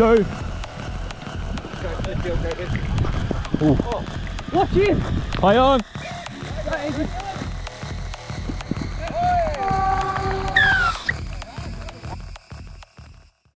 two. Watch it! Play on.